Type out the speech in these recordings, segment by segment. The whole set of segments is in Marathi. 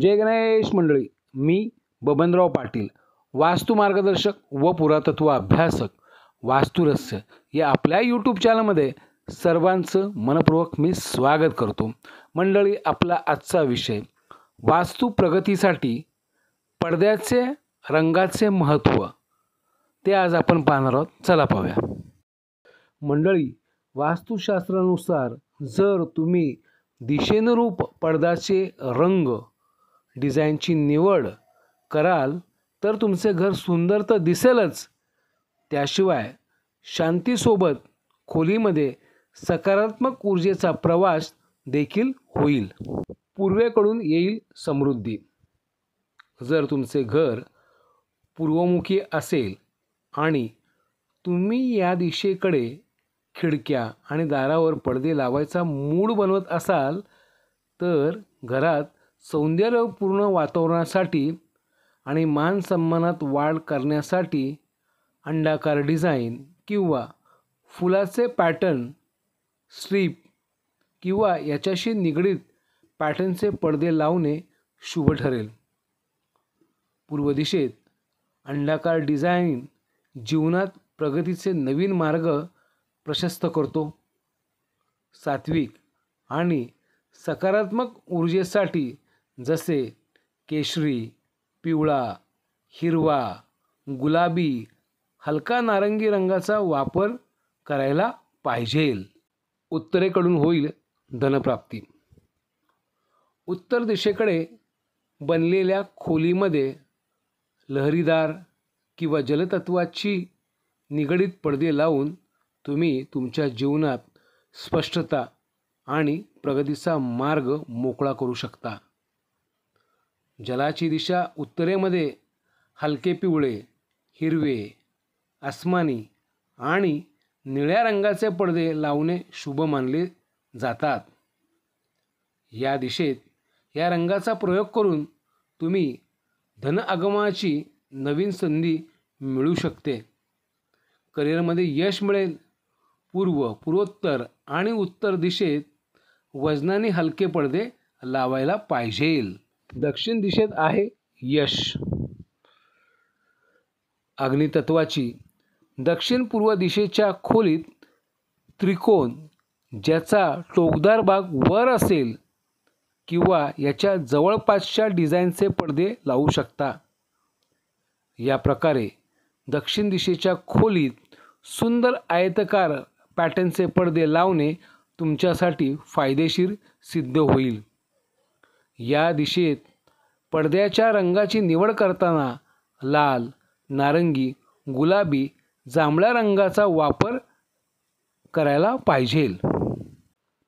जय गणेश मंडळी मी बबनराव पाटील वास्तू मार्गदर्शक व पुरातत्व अभ्यासक वास्तुरस्य या आपल्या यूट्यूब चॅनलमध्ये सर्वांचं मनपूर्वक मी स्वागत करतो. मंडळी आपला आजचा विषय वास्तू प्रगतीसाठी पडद्याचे रंगाचे महत्त्व ते आज आपण पाहणार आहोत. चला पाहूया. मंडळी वास्तुशास्त्रानुसार जर तुम्ही दिशेनुरूप पडद्याचे रंग डिझाईनची निवड कराल तर तुमचे घर सुंदर तर दिसेलच. त्याशिवाय शांतीसोबत खोलीमध्ये सकारात्मक ऊर्जेचा प्रवास देखील होईल. पूर्वेकडून येईल समृद्धी. जर तुमचे घर पूर्वमुखी असेल आणि तुम्ही या दिशेकडे खिडक्या आणि दारावर पडदे लावायचा मूड बनवत असाल तर घरात सौंदर्यपूर्ण वातावरणासाठी आणि मान सन्मानात वाढ करण्यासाठी अंडाकार डिझाईन किंवा फुलाचे पॅटर्न स्ट्रीप किंवा याच्याशी निगडीत पॅटर्नचे पडदे लावणे शुभ ठरेल. पूर्व दिशेत अंडाकार डिझाईन जीवनात प्रगतीचे नवीन मार्ग प्रशस्त करतो. सात्विक आणि सकारात्मक ऊर्जेसाठी जसे केशरी पिवळा हिरवा गुलाबी हलका नारंगी रंगाचा वापर करायला पाहिजेल. उत्तरेकडून होईल धनप्राप्ती. उत्तर दिशेकडे बनलेल्या खोलीमध्ये लहरीदार किंवा जलतत्वाची निगडीत पडदे लावून तुम्ही तुमच्या जीवनात स्पष्टता आणि प्रगतीचा मार्ग मोकळा करू शकता. जलाची दिशा उत्तरेमध्ये हलके पिवळे हिरवे आसमानी आणि निळ्या रंगाचे पडदे लावणे शुभ मानले जातात. या दिशेत या रंगाचा प्रयोग करून तुम्ही धन आगमनाची नवीन संधी मिळू शकते. करिअरमध्ये यश मिळेल. पूर्व पूर्वोत्तर आणि उत्तर दिशेत वजनाने हलके पडदे लावायला पाहिजेल. दक्षिण दिशेत आहे यश. अग्नितत्वाची. दक्षिण पूर्व दिशेच्या खोलीत त्रिकोण ज्याचा टोकदार भाग वर असेल किंवा याच्या जवळपासच्या डिझाईनचे पडदे लावू शकता. या प्रकारे दक्षिण दिशेच्या खोलीत सुंदर आयतकार पॅटर्नचे पडदे लावणे तुमच्यासाठी फायदेशीर सिद्ध होईल. या दिशेत पडद्याच्या रंगाची निवड करताना लाल नारंगी गुलाबी जांभळ्या रंगाचा वापर करायला पाहिजेल.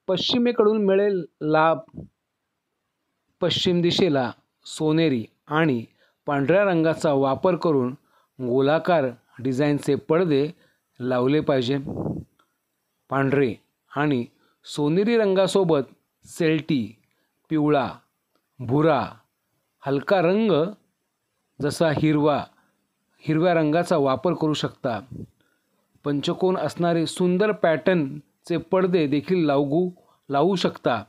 पश्चिमेकडून मिळेल लाभ पश्चिम दिशेला सोनेरी आणि पांढऱ्या रंगाचा वापर करून गोलाकार डिझाईनचे पडदे लावले पाहिजे. पांढरे आणि सोनेरी रंगासोबत सेल्टी पिवळा भुरा हलका रंग जसा हिरवा हिरव्या रंगाचा वापर करू शकता. पंचकोन असणारे सुंदर पॅटर्नचे पडदे देखील लावू लावू शकता.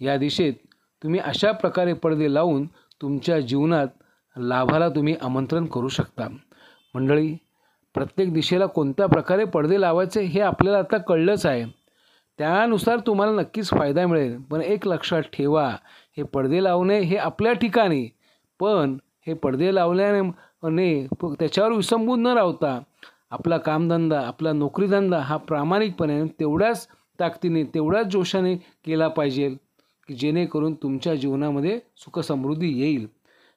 या दिशेत तुम्ही अशा प्रकारे पडदे लावून तुमच्या जीवनात लाभाला तुम्ही आमंत्रण करू शकता. मंडळी प्रत्येक दिशेला कोणत्या प्रकारे पडदे लावायचे हे आपल्याला आता कळलंच आहे. त्यानुसार तुम्हाला नक्कीच फायदा मिळेल. पण एक लक्षात ठेवा हे पडदे लावणे हे आपल्या ठिकाणी पण हे पडदे लावल्याने त्याच्यावर विसंबून न राहता आपला कामधंदा आपला नोकरीधंदा हा प्रामाणिकपणे तेवढ्याच ताकदीने तेवढ्याच जोशाने केला पाहिजे की जेणेकरून तुमच्या जीवनामध्ये सुखसमृद्धी येईल.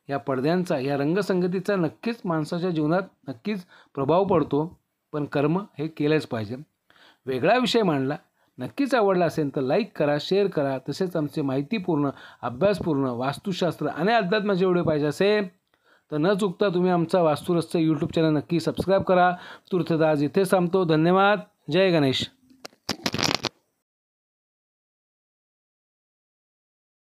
या पडद्यांचा या रंगसंगतीचा नक्कीच माणसाच्या जीवनात नक्कीच प्रभाव पडतो पण कर्म हे केलंच पाहिजे. वेगळा विषय मांडला नक्कीच आवडला असेल तर लाईक करा शेअर करा. तसेच आमचे माहितीपूर्ण अभ्यासपूर्ण वास्तुशास्त्र आणि अध्यात्माचे व्हिडिओ पाहिजे असेल तर न चुकता तुम्ही आमचा वास्तुरस्त यूट्यूब चॅनल नक्की सबस्क्राईब करा. तुर्तदास इथे थांबतो. धन्यवाद. जय गणेश.